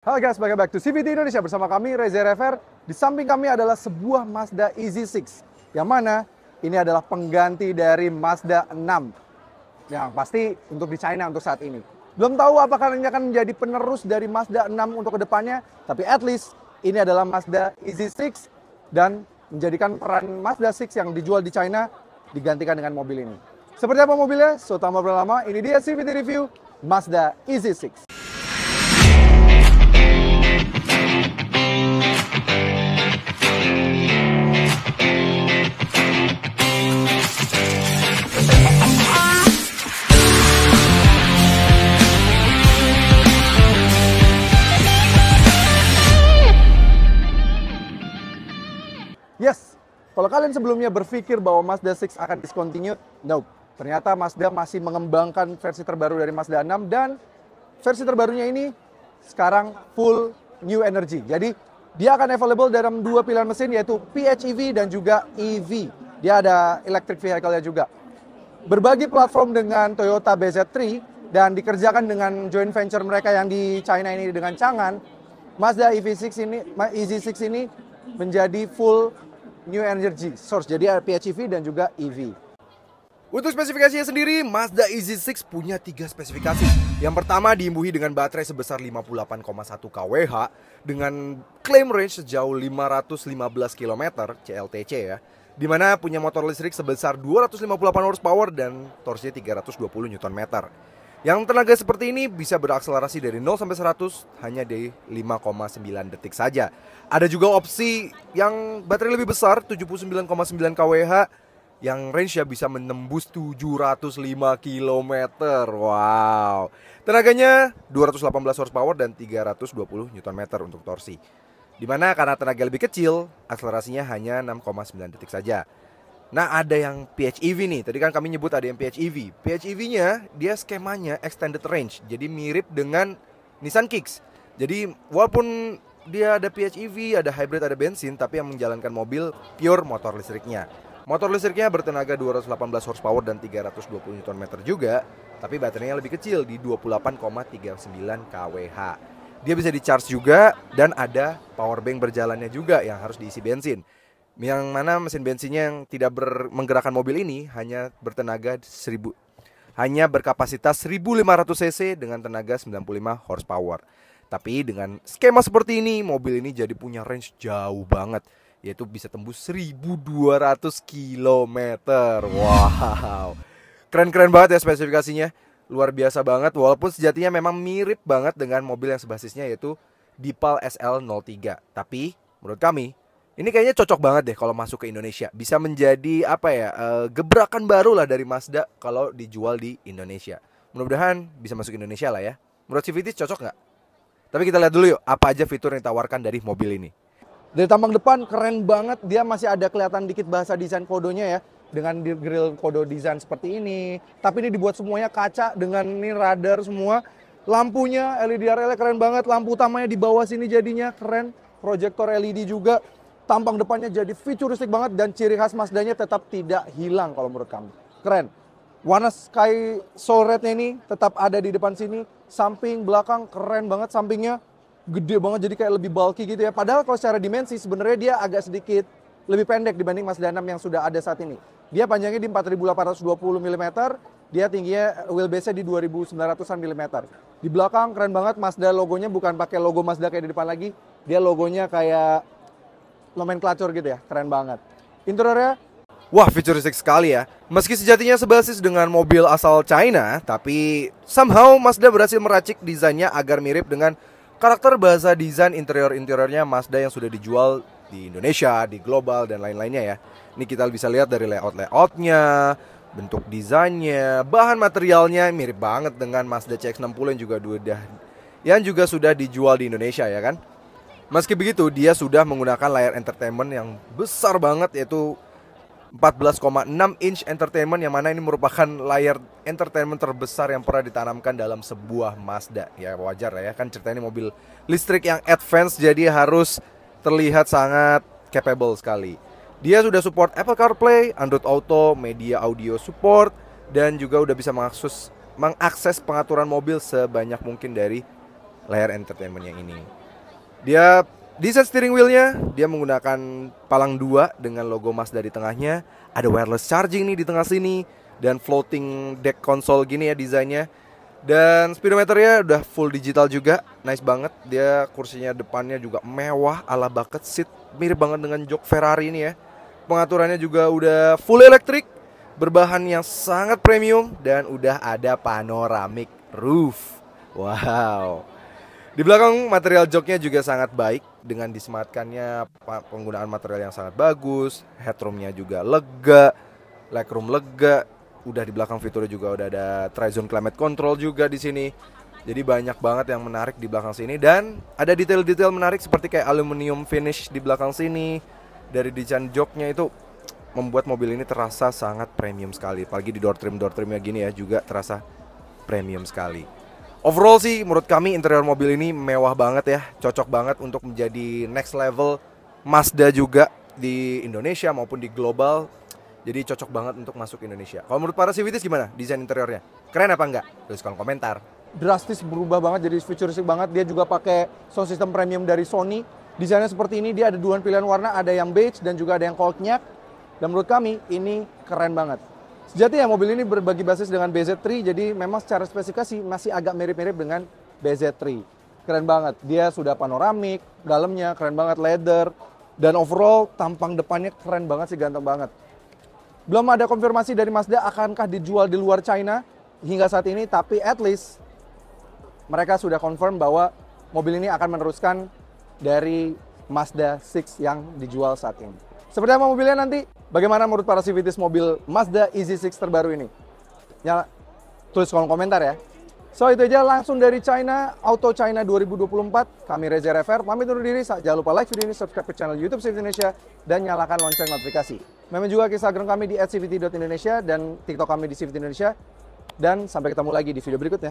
Halo guys, welcome back to CVT Indonesia bersama kami Reza Rever. Di samping kami adalah sebuah Mazda EZ6 yang mana ini adalah pengganti dari Mazda 6 yang pasti untuk di China untuk saat ini. Belum tahu apakah ini akan menjadi penerus dari Mazda 6 untuk ke depannya, tapi at least ini adalah Mazda EZ6 dan menjadikan peran Mazda 6 yang dijual di China digantikan dengan mobil ini. Seperti apa mobilnya? So, tanpa berlama, ini dia CVT Review Mazda EZ6. Kalau kalian sebelumnya berpikir bahwa Mazda 6 akan discontinue, no. Ternyata Mazda masih mengembangkan versi terbaru dari Mazda 6 dan versi terbarunya ini sekarang full new energy. Jadi dia akan available dalam dua pilihan mesin yaitu PHEV dan juga EV. Dia ada electric vehicle-nya juga. Berbagi platform dengan Toyota BZ3 dan dikerjakan dengan joint venture mereka yang di China ini dengan Changan, Mazda EV6 ini, EZ6 ini menjadi full new energy source. Jadi PHEV dan juga EV. Untuk spesifikasinya sendiri, Mazda EZ6 punya tiga spesifikasi. Yang pertama diimbuhi dengan baterai sebesar 58,1 kWh dengan claim range sejauh 515 km CLTC ya. Di mana punya motor listrik sebesar 258 horsepower dan torsinya 320 Nm. Yang tenaga seperti ini bisa berakselerasi dari 0 sampai 100 hanya di 5,9 detik saja. Ada juga opsi yang baterai lebih besar 79,9 kWh yang range-nya bisa menembus 705 km. Wow. Tenaganya 218 horsepower dan 320 Nm untuk torsi. Di mana karena tenaga lebih kecil, akselerasinya hanya 6,9 detik saja. Nah ada yang PHEV nih, tadi kan kami nyebut ada yang PHEV PHEV-nya dia skemanya extended range, jadi mirip dengan Nissan Kicks. Jadi walaupun dia ada PHEV, ada hybrid, ada bensin Tapi yang menjalankan mobil pure motor listriknya. Motor listriknya bertenaga 218 horsepower dan 320 Nm juga Tapi baterainya lebih kecil di 28,39 kWh. Dia bisa di charge juga dan ada power bank berjalannya juga yang harus diisi bensin yang mana mesin bensinnya yang tidak ber, menggerakkan mobil ini hanya bertenaga 1000 hanya berkapasitas 1500 cc dengan tenaga 95 horsepower. Tapi dengan skema seperti ini, mobil ini jadi punya range jauh banget, yaitu bisa tembus 1200 km. Wow. Keren-keren banget ya spesifikasinya. Luar biasa banget walaupun sejatinya memang mirip banget dengan mobil yang sebasisnya yaitu Dipal SL03. Tapi menurut kami ini kayaknya cocok banget deh kalau masuk ke Indonesia. Bisa menjadi apa ya uh, gebrakan baru lah dari Mazda kalau dijual di Indonesia. Mudah-mudahan bisa masuk Indonesia lah ya. Menurut CVT cocok nggak? Tapi kita lihat dulu yuk apa aja fitur yang ditawarkan dari mobil ini. Dari tampang depan keren banget. Dia masih ada kelihatan dikit bahasa desain kodonya ya. Dengan grill kodo desain seperti ini. Tapi ini dibuat semuanya kaca dengan ini radar semua. Lampunya LED RL keren banget. Lampu utamanya di bawah sini jadinya keren. Proyektor LED juga tampang depannya jadi futuristik banget dan ciri khas Mazdanya tetap tidak hilang kalau menurut kami. Keren. Warna sky soul rednya ini tetap ada di depan sini. Samping, belakang keren banget sampingnya. Gede banget jadi kayak lebih bulky gitu ya. Padahal kalau secara dimensi sebenarnya dia agak sedikit lebih pendek dibanding Mazda 6 yang sudah ada saat ini. Dia panjangnya di 4820 mm, dia tingginya wheelbase-nya di 2900 mm. Di belakang keren banget Mazda logonya bukan pakai logo Mazda kayak di depan lagi. Dia logonya kayak nomenklatur gitu ya, keren banget. Interiornya Wah, futuristik sekali ya. Meski sejatinya sebasis dengan mobil asal China, tapi somehow Mazda berhasil meracik desainnya agar mirip dengan karakter bahasa desain interior-interiornya Mazda yang sudah dijual di Indonesia, di global dan lain-lainnya ya. Ini kita bisa lihat dari layout-layoutnya, bentuk desainnya, bahan materialnya mirip banget dengan Mazda CX-60 yang juga sudah yang juga sudah dijual di Indonesia ya kan. Meski begitu, dia sudah menggunakan layar entertainment yang besar banget yaitu 14,6 inch entertainment yang mana ini merupakan layar entertainment terbesar yang pernah ditanamkan dalam sebuah Mazda. Ya wajar lah ya, kan ceritanya mobil listrik yang advance jadi harus terlihat sangat capable sekali. Dia sudah support Apple CarPlay, Android Auto, media audio support dan juga udah bisa mengakses mengakses pengaturan mobil sebanyak mungkin dari layar entertainment yang ini. Dia desain steering wheelnya dia menggunakan palang dua dengan logo Mazda di tengahnya. Ada wireless charging nih di tengah sini dan floating deck console gini ya desainnya. Dan speedometernya udah full digital juga, nice banget. Dia kursinya depannya juga mewah ala bucket seat, mirip banget dengan jok Ferrari ini ya. Pengaturannya juga udah full elektrik, berbahan yang sangat premium dan udah ada panoramic roof. Wow. Di belakang material joknya juga sangat baik dengan disematkannya penggunaan material yang sangat bagus, headroomnya juga lega, legroom lega, udah di belakang fiturnya juga udah ada Trizone Climate Control juga di sini. Jadi banyak banget yang menarik di belakang sini dan ada detail-detail menarik seperti kayak aluminium finish di belakang sini. Dari desain joknya itu membuat mobil ini terasa sangat premium sekali. Apalagi di door trim door trimnya gini ya juga terasa premium sekali. Overall sih menurut kami interior mobil ini mewah banget ya, cocok banget untuk menjadi next level Mazda juga di Indonesia maupun di global jadi cocok banget untuk masuk Indonesia. Kalau menurut para civities gimana desain interiornya? Keren apa enggak? Kolom komentar. Drastis berubah banget jadi futuristik banget. Dia juga pakai sound system premium dari Sony. Desainnya seperti ini, dia ada dua pilihan warna, ada yang beige dan juga ada yang cold-nyak. Dan menurut kami ini keren banget. Sejati ya mobil ini berbagi basis dengan BZ3, jadi memang secara spesifikasi masih agak mirip-mirip dengan BZ3. Keren banget, dia sudah panoramik, dalamnya keren banget leather, dan overall tampang depannya keren banget sih, ganteng banget. Belum ada konfirmasi dari Mazda akankah dijual di luar China hingga saat ini, tapi at least mereka sudah confirm bahwa mobil ini akan meneruskan dari Mazda 6 yang dijual saat ini. Seperti apa mobilnya nanti? Bagaimana menurut para civities mobil Mazda EZ6 terbaru ini? Ya, tulis kolom komentar ya. So itu aja langsung dari China, Auto China 2024. Kami Reza Refer, pamit undur diri. Jangan lupa like video ini, subscribe ke channel YouTube Civities Indonesia, dan nyalakan lonceng notifikasi. Memang juga ke Instagram kami di @cvt.indonesia dan TikTok kami di CVT Indonesia. Dan sampai ketemu lagi di video berikutnya.